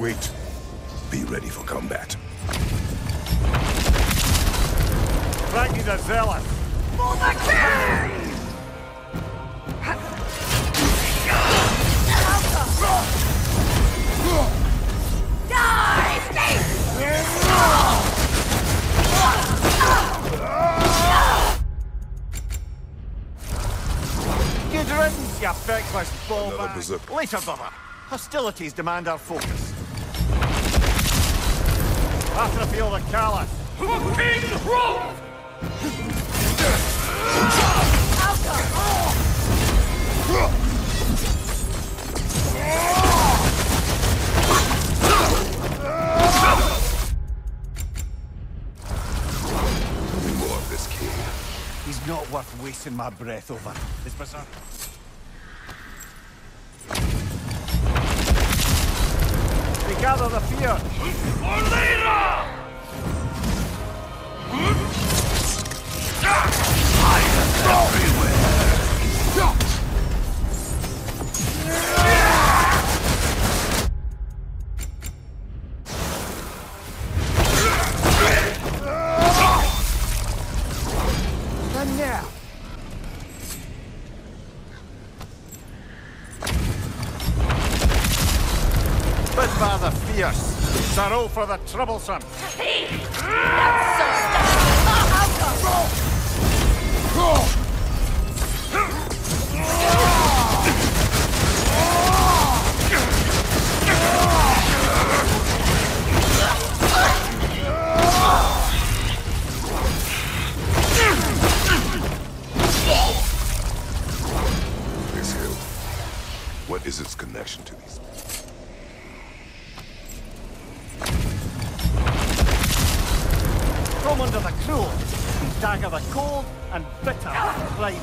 Wait. Be ready for combat. Fraekni the Zealot! For the king! Good riddance, you feckless Another ballbag. Later, brother. Hostilities demand our focus. After the field of Callous. King Rome! Tell me more of this king. He's not worth wasting my breath over. This berserker. We gather the fear. Orlera! Sorrow for the troublesome. This Come under the cruel. Dagger the cold and bitter flame.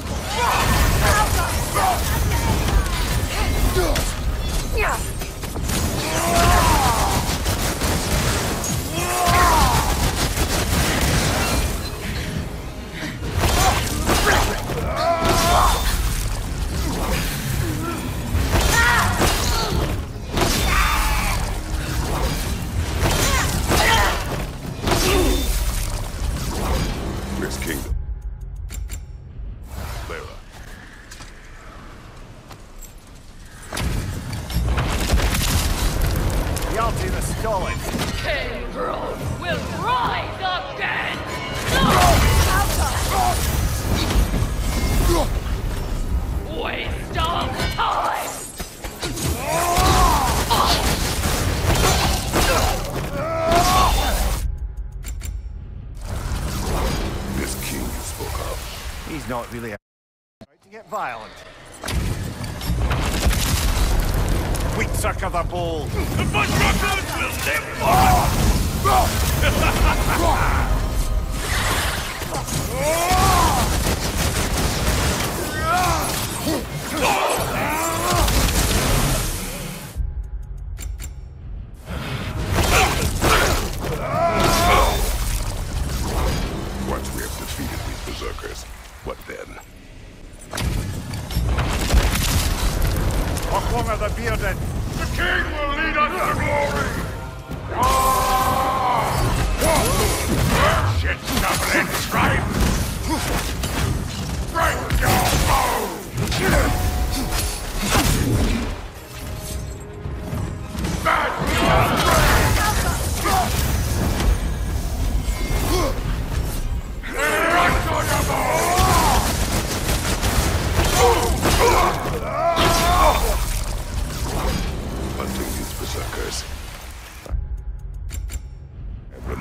Of. He's not really a right to get violent. Wheat sucker the bowl. The Bushrockers will live Once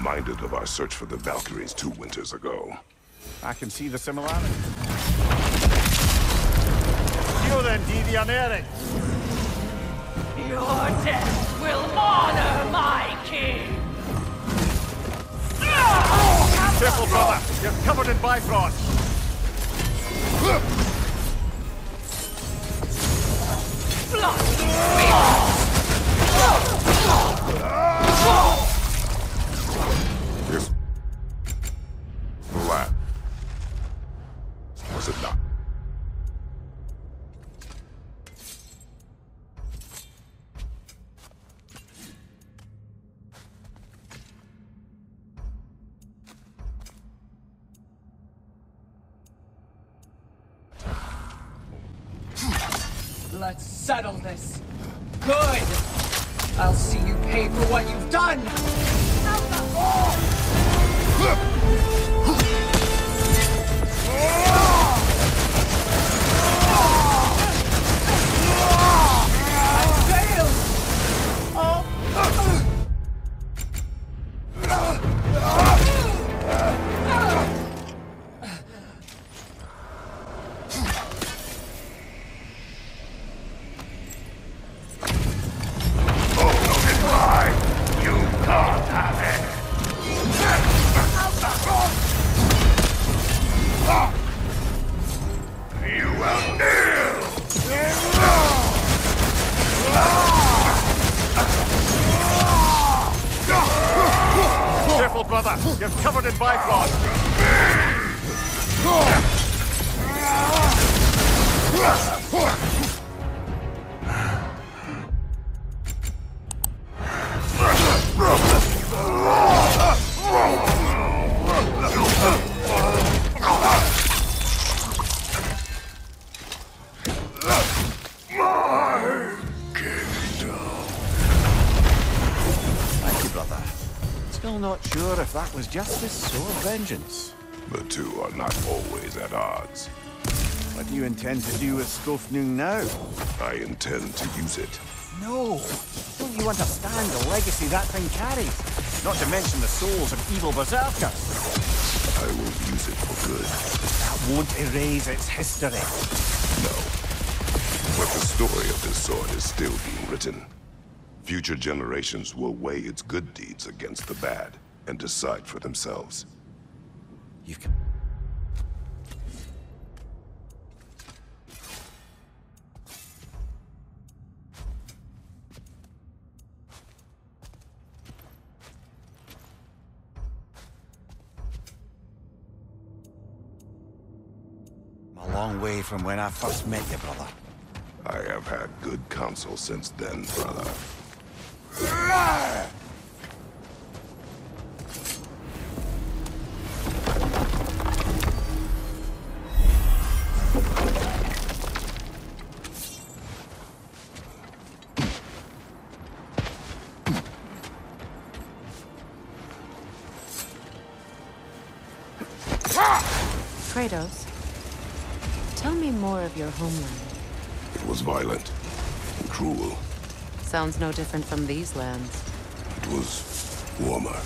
reminded of our search for the Valkyries two winters ago. I can see the similarity. You then, Devian Eric. Your death will honor my king! Careful, brother. You're covered in bifrost. This... Let's settle this. Good! I'll see you pay for what you've done! Covered in Bifrost. That was justice or vengeance. The two are not always at odds. What do you intend to do with Skofnung now? I intend to use it. No! Don't you understand the legacy that thing carries? Not to mention the souls of evil berserkers. I will use it for good. That won't erase its history. No. But the story of this sword is still being written. Future generations will weigh its good deeds against the bad and decide for themselves. You've com- I'm a long way from when I first met you, brother. I have had good counsel since then, brother. Kratos, tell me more of your homeland. It was violent and cruel. Sounds no different from these lands. It was warmer